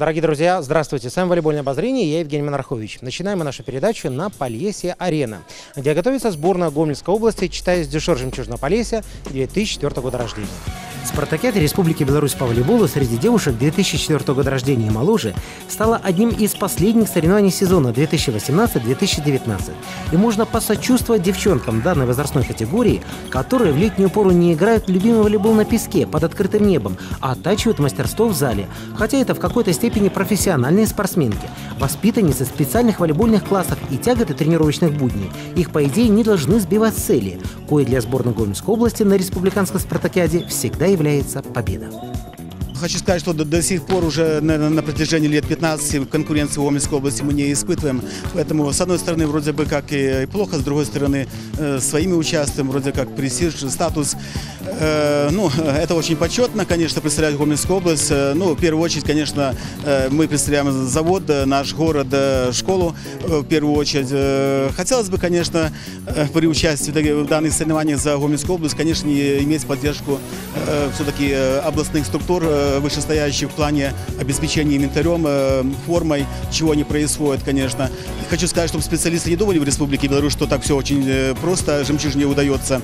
Дорогие друзья, здравствуйте. С вами волейбольное обозрение, я Евгений Монархович. Начинаем мы нашу передачу на Полесье Арена, где готовится сборная Гомельской области, читая с дюшор Жемчужного Полесья 2004 года рождения. Спартакиада Республики Беларусь по волейболу среди девушек 2004 года рождения и моложе стала одним из последних соревнований сезона 2018-2019. И можно посочувствовать девчонкам данной возрастной категории, которые в летнюю пору не играют в любимый волейбол на песке под открытым небом, а оттачивают мастерство в зале. Хотя это в какой-то степени профессиональные спортсменки, воспитанницы специальных волейбольных классов и тяготы тренировочных будней. Их, по идее, не должны сбивать цели, кое для сборной Гомельской области на республиканской спартакиаде всегда является победа. Хочу сказать, что до, до сих пор уже наверное, на протяжении лет 15 конкуренции в Омельской области мы не испытываем. Поэтому, с одной стороны, вроде бы как и плохо, с другой стороны, э, своими участием, вроде как престиж, статус. Э, ну, это очень почетно, конечно, представлять Гомельскую область. Э, ну, в первую очередь, конечно, э, мы представляем завод, э, наш город, э, школу в первую очередь. Хотелось бы, конечно, при участии в данных соревнованиях за Гомельскую область, конечно, не иметь поддержку все-таки областных структур вышестоящих в плане обеспечения инвентарем, э, формой, чего не происходит, конечно. И хочу сказать, чтобы специалисты не думали в Республике Беларусь, что так все очень э, просто, жемчужине удается.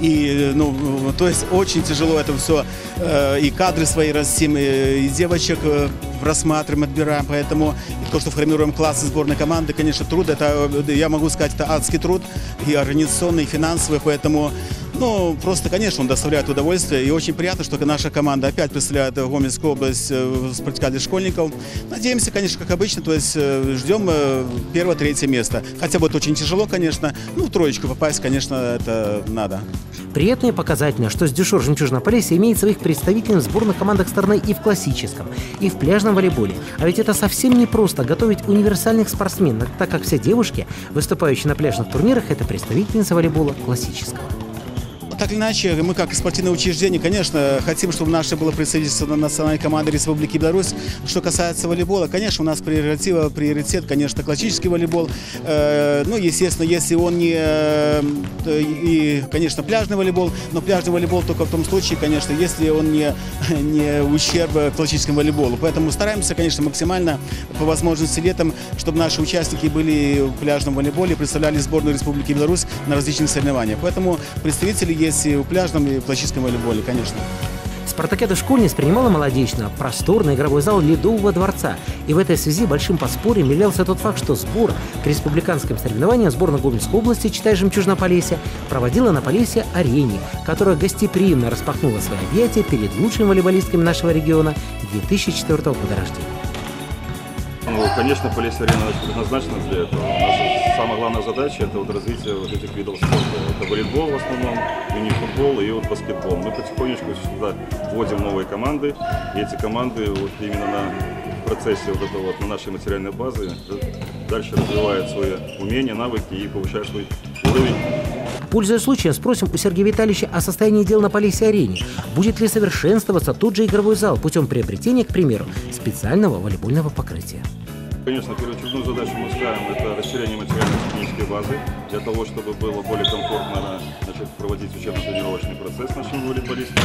И, ну, то есть очень тяжело это все, э, и кадры свои растим, и, девочек э, рассматриваем, отбираем, поэтому то, что формируем классы сборной команды, конечно, труд, это, э, я могу сказать, это адский труд, и организационный, и финансовый, поэтому, ну, просто, конечно, он доставляет удовольствие, и очень приятно, что наша команда опять представляет э, Гомельскую область э, в спартакиаде школьников. Надеемся, конечно, как обычно, то есть э, ждем э, первое-третье место. Хотя будет очень тяжело, конечно, ну, в троечку попасть, конечно, это надо. Приятно и показательно, что с Дюшор Жемчужного Полесья имеет своих представителей в сборных командах страны и в классическом, и в пляжном волейболе. А ведь это совсем не просто готовить универсальных спортсменов, так как все девушки, выступающие на пляжных турнирах, это представительницы волейбола классического. Так или иначе, мы как спортивное учреждение, конечно, хотим, чтобы наше было представительство на национальной команде Республики Беларусь. Что касается волейбола, конечно, у нас прерогатива, приоритет, конечно, классический волейбол. Э, ну, естественно, если он не... э, и, конечно, пляжный волейбол, но пляжный волейбол только в том случае, конечно, если он не, не ущерб классическому волейболу. Поэтому стараемся, конечно, максимально по возможности летом, чтобы наши участники были в пляжном волейболе, представляли сборную Республики Беларусь на различных соревнованиях. Поэтому представители есть и в пляжном, и в классическом волейболе, конечно. Спартакиада школьниц принимала молодечно просторный игровой зал Ледового дворца. И в этой связи большим подспорьем являлся тот факт, что сбор к республиканским соревнованиям сборная Гомельской области, читай Жемчужина Полесья, проводила на Полесье арене, которая гостеприимно распахнула свои объятия перед лучшими волейболистками нашего региона 2004 года рождения. Ну, конечно, Полесье арена предназначена для этого. Самая главная задача это вот развитие вот этих видов спорта. Это волейбол в основном, мини-футбол и вот баскетбол. Мы потихонечку сюда вводим новые команды, и эти команды вот именно на процессе вот этого вот, на нашей материальной базы дальше развивают свои умения, навыки и повышают свой уровень. Пользуясь случаем, спросим у Сергея Витальевича о состоянии дел на Полесье-арене. Будет ли совершенствоваться тот же игровой зал путем приобретения, к примеру, специального волейбольного покрытия? Конечно, первоочередную задачу мы ставим это расширение материально-технической базы для того, чтобы было более комфортно начать проводить учебно-тренировочный процесс нашим волейболистам.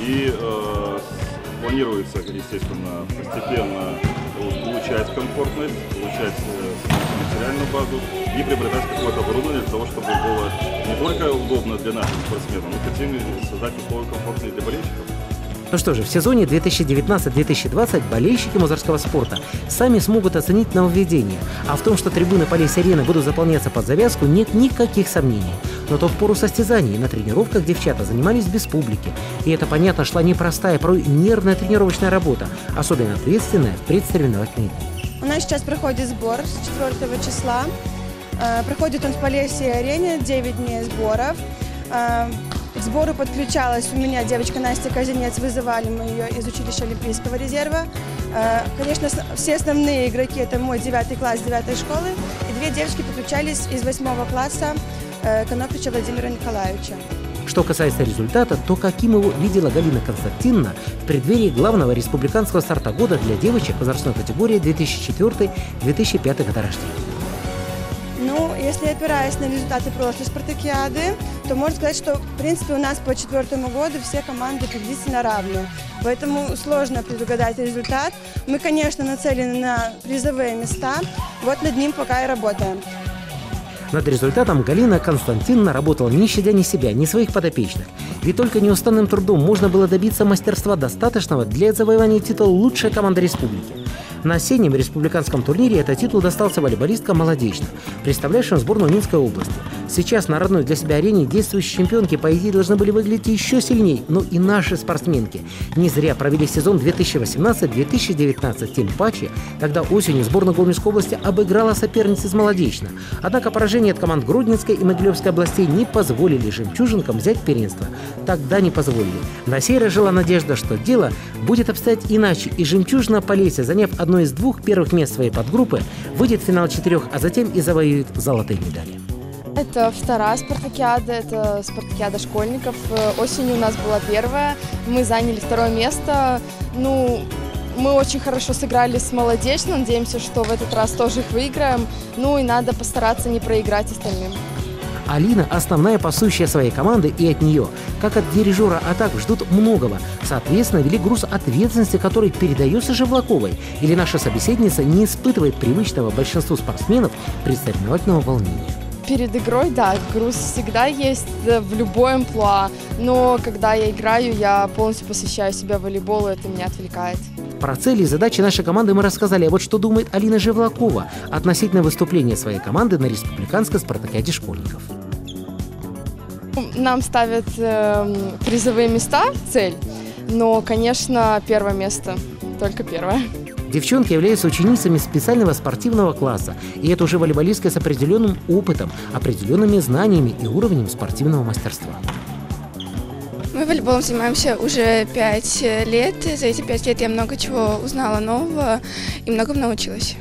И э, планируется, естественно, постепенно улучшать комфортность, улучшать э, материальную базу и приобретать какое-то оборудование для того, чтобы было не только удобно для наших спортсменов, но и хотим создать условия комфортные для болельщиков. Ну что же, в сезоне 2019-2020 болельщики мозорского спорта сами смогут оценить нововведения. А в том, что трибуны Полесье-арены будут заполняться под завязку, нет никаких сомнений. Но то в пору состязаний на тренировках девчата занимались без публики. И это, понятно, шла непростая, порой нервная тренировочная работа, особенно ответственная в предсоревновательные дни. У нас сейчас проходит сбор с 4 числа. Э, Проходит он в Полесье арене, 9 дней сборов. К сбору подключалась у меня девочка Настя Казинец, вызывали мы ее из училища Олимпийского резерва. Э, Конечно, все основные игроки – это мой 9 класс 9 школы, и две девочки подключались из 8 класса э, Коноплича Владимира Николаевича. Что касается результата, то каким его видела Галина Константиновна в преддверии главного республиканского старта года для девочек возрастной категории 2004-2005 года рождения. Если опираясь на результаты прошлой спартакиады, то можно сказать, что в принципе у нас по четвертому году все команды приблизительно равны. Поэтому сложно предугадать результат. Мы, конечно, нацелены на призовые места. Вот над ним пока и работаем. Над результатом Галина Константиновна работала не щадя ни себя, ни своих подопечных. Ведь только неустанным трудом можно было добиться мастерства достаточного для завоевания титула «Лучшая команда республики». На осеннем республиканском турнире этот титул достался волейболистка Молодечно, представляющим сборную Минской области. Сейчас на родной для себя арене действующие чемпионки, по идее, должны были выглядеть еще сильнее, но и наши спортсменки не зря провели сезон 2018-2019, тем паче, когда осенью сборная Гомельской области обыграла соперниц из Молодечно. Однако поражение от команд Гродненской и Могилевской областей не позволили жемчужинкам взять первенство. Тогда не позволили. На сей раз жила надежда, что дело будет обстоять иначе, и жемчужина Полесье, заняв одно из двух первых мест своей подгруппы, выйдет в финал четырех, а затем и завоюет золотые медали. Это вторая спартакиада, это спартакиада школьников. Э, Осенью у нас была первая, мы заняли второе место. Ну, мы очень хорошо сыграли с молодечно, надеемся, что в этот раз тоже их выиграем. Ну и надо постараться не проиграть остальным. Алина – основная пасущая своей команды, и от нее, как от дирижера атак, ждут многого. Соответственно, вели груз ответственности, который передается Живлаковой, или наша собеседница не испытывает привычного большинству спортсменов предсоревновательного волнения. Перед игрой, да, груз всегда есть э, в любой амплуа, но когда я играю, я полностью посвящаю себя волейболу, это меня отвлекает. Про цели и задачи нашей команды мы рассказали, а вот что думает Алина Живлакова относительно выступления своей команды на республиканской спартакиаде школьников. Нам ставят э, призовые места, цель, но, конечно, первое место, только первое. Девчонки являются ученицами специального спортивного класса, и это уже волейболистка с определенным опытом, определенными знаниями и уровнем спортивного мастерства. Мы волейболом занимаемся уже пять лет. За эти пять лет я много чего узнала нового и многому научилась.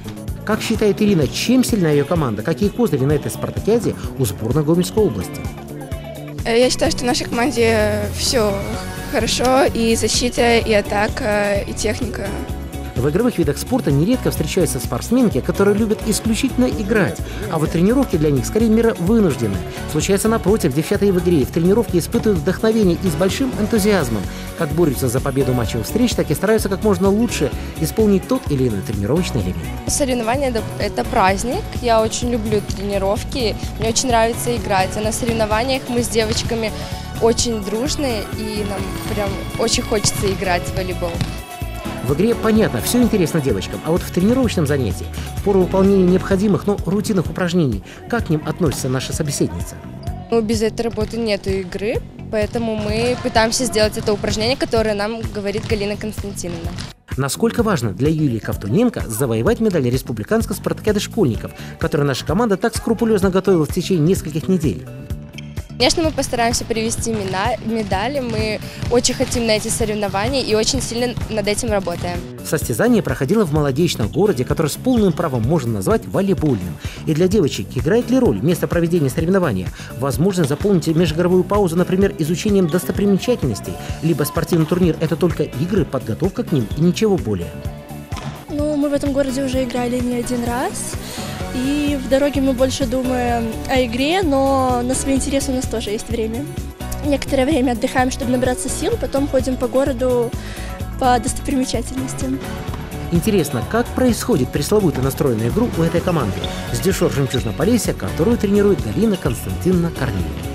Как считает Ирина, чем сильна ее команда? Какие козыри на этой спартакиаде у сборной Гомельской области? Э, Я считаю, что в нашей команде все хорошо, и защита, и атака, и техника. В игровых видах спорта нередко встречаются спортсменки, которые любят исключительно играть, а вот тренировки для них скорее мера вынуждены. Случается напротив, девчата и в игре, и в тренировке испытывают вдохновение и с большим энтузиазмом. Как борются за победу матчевых встреч, так и стараются как можно лучше исполнить тот или иной тренировочный элемент. Соревнования это, праздник. Я очень люблю тренировки. Мне очень нравится играть. А на соревнованиях мы с девочками очень дружные и нам прям очень хочется играть в волейбол. В игре понятно, все интересно девочкам, а вот в тренировочном занятии, в пору выполнения необходимых, но рутинных упражнений, как к ним относится наша собеседница? Ну, без этой работы нет игры, поэтому мы пытаемся сделать это упражнение, которое нам говорит Галина Константиновна. Насколько важно для Юлии Ковтуненко завоевать медаль республиканской спартакиады школьников, которую наша команда так скрупулезно готовила в течение нескольких недель? Конечно, мы постараемся привести медали. Мы очень хотим на эти соревнования и очень сильно над этим работаем. Состязание проходило в молодечном городе, который с полным правом можно назвать волейбольным. И для девочек играет ли роль место проведения соревнования? Возможно заполнить межгоровую паузу, например, изучением достопримечательностей, либо спортивный турнир – это только игры, подготовка к ним и ничего более. Ну, мы в этом городе уже играли не один раз. И в дороге мы больше думаем о игре, но на свои интересы у нас тоже есть время. Некоторое время отдыхаем, чтобы набраться сил, потом ходим по городу по достопримечательностям. Интересно, как происходит пресловутая настроенная игру у этой команды с дешор Жемчужного Полесья, которую тренирует Галина Константиновна Корнеева.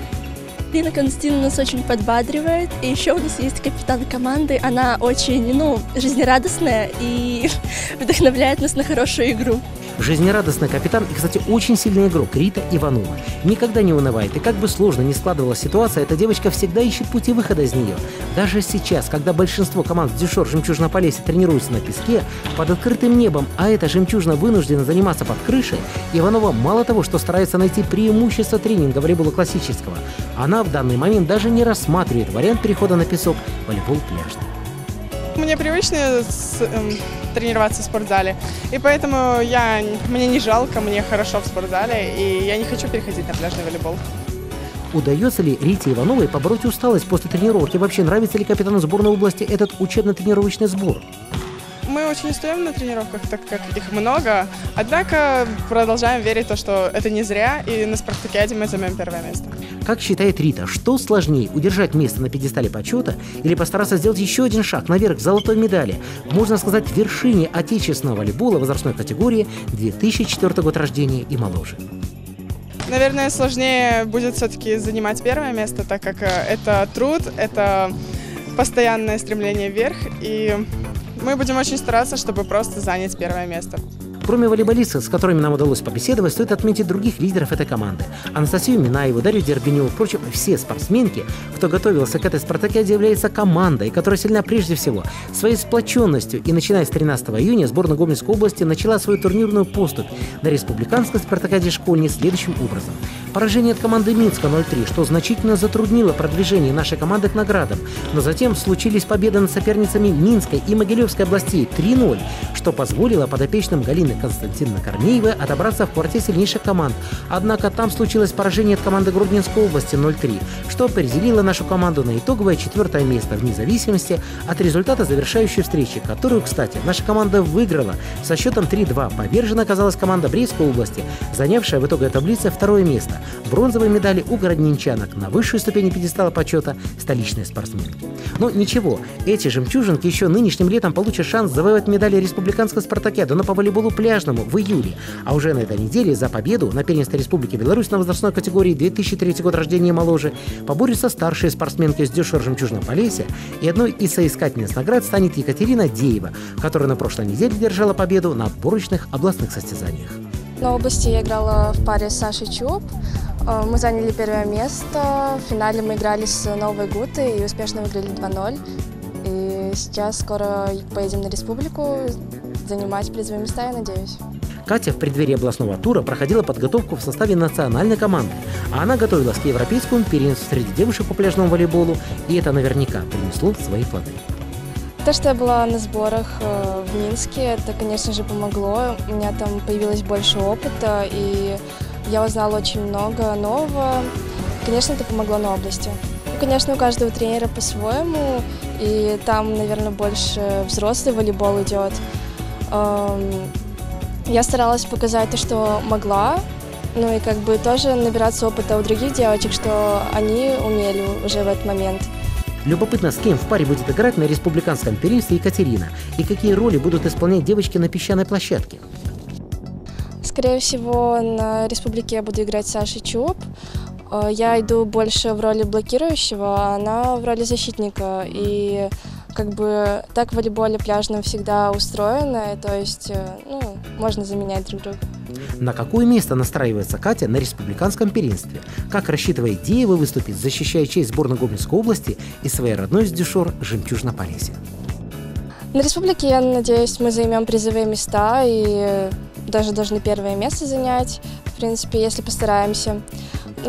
Лина Константиновна нас очень подбадривает. И еще у нас есть капитан команды. Она очень, ну, жизнерадостная и вдохновляет нас на хорошую игру. Жизнерадостный капитан и, кстати, очень сильный игрок Рита Иванова. Никогда не унывает, и как бы сложно ни складывалась ситуация, эта девочка всегда ищет пути выхода из нее. Даже сейчас, когда большинство команд с дешор Полесья тренируются на песке, под открытым небом, а эта жемчужина вынуждена заниматься под крышей, Иванова мало того, что старается найти преимущество тренинга волейбола классического, она в данный момент даже не рассматривает вариант перехода на песок волейбол пляжный. Мне привычно с- эм, тренироваться в спортзале, и поэтому я, мне не жалко, мне хорошо в спортзале, и я не хочу переходить на пляжный волейбол. Удается ли Рите Ивановой побороть усталость после тренировки? Вообще нравится ли капитану сборной области этот учебно-тренировочный сбор? Мы очень устаем на тренировках, так как их много. Однако продолжаем верить в то, что это не зря, и на спартакиаде мы займем первое место. Как считает Рита, что сложнее, удержать место на пьедестале почета или постараться сделать еще один шаг наверх к золотой медали, можно сказать, вершине отечественного волейбола возрастной категории 2004 год рождения и моложе? Наверное, сложнее будет все-таки занимать первое место, так как э, это труд, это постоянное стремление вверх, и мы будем очень стараться, чтобы просто занять первое место. Кроме волейболистов, с которыми нам удалось побеседовать, стоит отметить других лидеров этой команды. Анастасию Минаеву, Дарью Дербеневу, впрочем, все спортсменки, кто готовился к этой спартакиаде, является командой, которая сильна прежде всего своей сплоченностью. И начиная с 13 июня сборная Гомельской области начала свою турнирную поступь на республиканской спартакиаде школьни следующим образом. Поражение от команды Минска 0-3, что значительно затруднило продвижение нашей команды к наградам. Но затем случились победы над соперницами Минской и Могилевской областей 3-0, что позволило подопечным Галины Константиновны Корнеевой отобраться в кварте сильнейших команд. Однако там случилось поражение от команды Груднинской области 0-3, что определило нашу команду на итоговое четвертое место вне зависимости от результата завершающей встречи, которую, кстати, наша команда выиграла со счетом 3-2. Повержена оказалась команда Брестской области, занявшая в итоговой таблице второе место. Бронзовые медали у городнинчанок на высшей ступени пьедестала почета столичные спортсменки. Но ничего, эти жемчужинки еще нынешним летом получат шанс завоевать медали республиканской спартакиады, но по волейболу пляжному в июле. А уже на этой неделе за победу на первенстве Республики Беларусь на возрастной категории 2003 год рождения и моложе поборются старшие спортсменки с дюшор жемчужного Полесья, и одной из соискательниц наград станет Екатерина Деева, которая на прошлой неделе держала победу на отборочных областных состязаниях. На области я играла в паре с Сашей Чуб. Э, Мы заняли первое место. В финале мы играли с Новой Гутой и успешно выиграли 2-0. И сейчас скоро поедем на республику занимать призовые места, я надеюсь. Катя в преддверии областного тура проходила подготовку в составе национальной команды, а она готовилась к европейскому первенству среди девушек по пляжному волейболу, и это наверняка принесло свои плоды. То, что я была на сборах э, Минске, это, конечно же, помогло. У меня там появилось больше опыта, и я узнала очень много нового. Конечно, это помогло на области. Ну, конечно, у каждого тренера по-своему, и там, наверное, больше взрослый волейбол идет. Эм, Я старалась показать то, что могла, ну и как бы тоже набираться опыта у других девочек, что они умели уже в этот момент. Любопытно, с кем в паре будет играть на республиканском первенстве Екатерина, и какие роли будут исполнять девочки на песчаной площадке. Скорее всего, на республике я буду играть с Сашей Чуб. Э, Я иду больше в роли блокирующего, а она в роли защитника. И как бы так в волейболе пляжном всегда устроено, то есть э, ну, можно заменять друг друга. На какое место настраивается Катя на республиканском первенстве? Как рассчитывает Деева выступить, защищая честь сборной Гомельской области и своей родной с дюшор Жемчужно-Полесье? На республике, я надеюсь, мы займем призовые места и даже должны первое место занять, в принципе, если постараемся.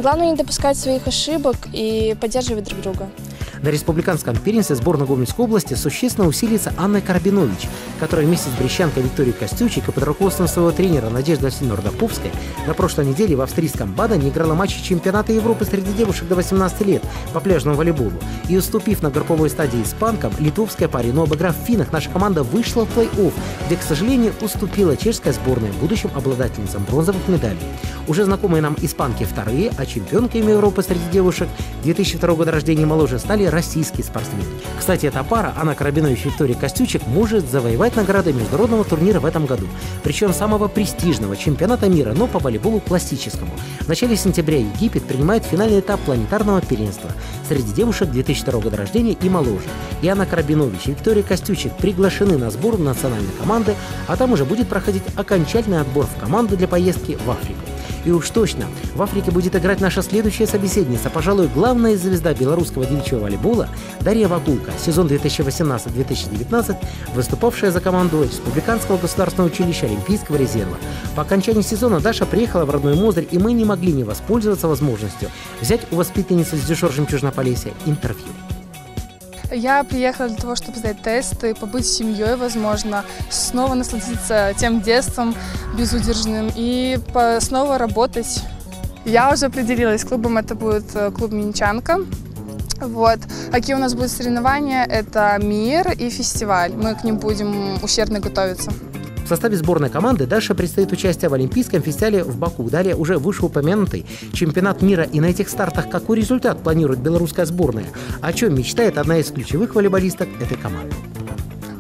Главное не допускать своих ошибок и поддерживать друг друга. На республиканском первенстве сборной Гомельской области существенно усилится Анна Карабинович, которая вместе с брещанкой Викторией Костючик и под руководством своего тренера Надежды Васильевны Родоповской на прошлой неделе в австрийском Бадене играла матчи чемпионата Европы среди девушек до 18 лет по пляжному волейболу. И уступив на групповой стадии испанкам, литовская паре, но обыграв финнах, наша команда вышла в плей-офф, где, к сожалению, уступила чешская сборная будущим обладательницам бронзовых медалей. Уже знакомые нам испанки вторые, а чемпионками Европы среди девушек 2002 года рождения моложе стали российские спортсмены. Кстати, эта пара, Анна Карабинович и Виктория Костючек, может завоевать награды международного турнира в этом году. Причем самого престижного чемпионата мира, но по волейболу классическому. В начале сентября Египет принимает финальный этап планетарного первенства среди девушек 2002 года рождения и моложе. И Анна Карабинович и Виктория Костючек приглашены на сбор национальной команды, а там уже будет проходить окончательный отбор в команду для поездки в Африку. И уж точно, в Африке будет играть наша следующая собеседница, пожалуй, главная звезда белорусского девичьего волейбола Дарья Вакулка, сезон 2018-2019, выступавшая за команду Республиканского государственного училища Олимпийского резерва. По окончании сезона Даша приехала в родной Мозырь, и мы не могли не воспользоваться возможностью взять у воспитанницы с дюшор Жемчужнополесья интервью. Я приехала для того, чтобы сдать тесты, побыть с семьей, возможно, снова насладиться тем детством безудержным и снова работать. Я уже определилась клубом, это будет э, клуб «Минчанка». Вот. Какие у нас будут соревнования? Это мир и фестиваль. Мы к ним будем усердно готовиться. В составе сборной команды дальше предстоит участие в Олимпийском фестивале в Баку. Далее уже вышеупомянутый чемпионат мира. И на этих стартах какой результат планирует белорусская сборная? О чем мечтает одна из ключевых волейболисток этой команды?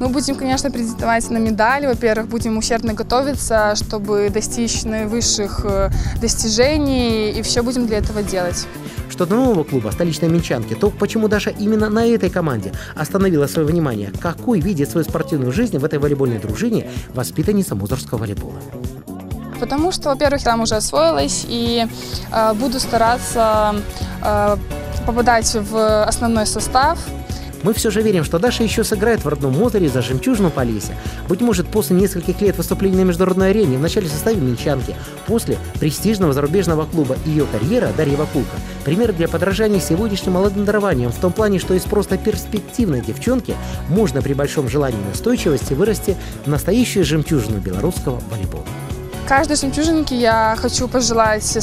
Мы будем, конечно, претендовать на медали. Во-первых, будем усердно готовиться, чтобы достичь наивысших э, достижений, и все будем для этого делать. Что до нового клуба столичной Минчанки, то почему Даша именно на этой команде остановила свое внимание? Какой видит свою спортивную жизнь в этой волейбольной дружине воспитанница Музорского волейбола? Потому что, во-первых, там уже освоилась и э, буду стараться э, попадать в основной состав, мы все же верим, что Даша еще сыграет в родном Мозере за жемчужину Полесья. Быть может, после нескольких лет выступлений на международной арене в начале составе Минчанки, после престижного зарубежного клуба ее карьера Дарья Вакулка – пример для подражания сегодняшним молодым дарованиям в том плане, что из просто перспективной девчонки можно при большом желании и настойчивости вырасти в настоящую жемчужину белорусского волейбола. Каждой жемчужинке я хочу пожелать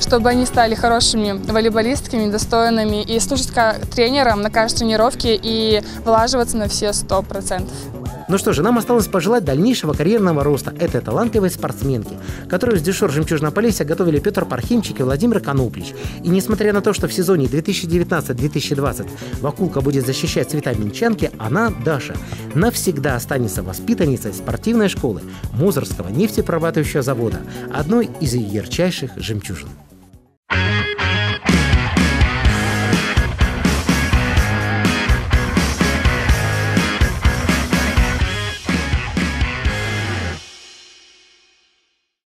чтобы они стали хорошими волейболистками, достойными и служить тренером на каждой тренировке и влаживаться на все сто процентов. Ну что же, нам осталось пожелать дальнейшего карьерного роста этой талантливой спортсменки, которую с дешор Жемчужного Полесья готовили Петр Пархимчик и Владимир Кануплич. И несмотря на то, что в сезоне 2019-2020 Вакулка будет защищать цвета Минчанки, она, Даша, навсегда останется воспитанницей спортивной школы Музорского нефтепрорабатывающего завода, одной из ярчайших жемчужин.